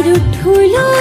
চাঁদের ঠুলো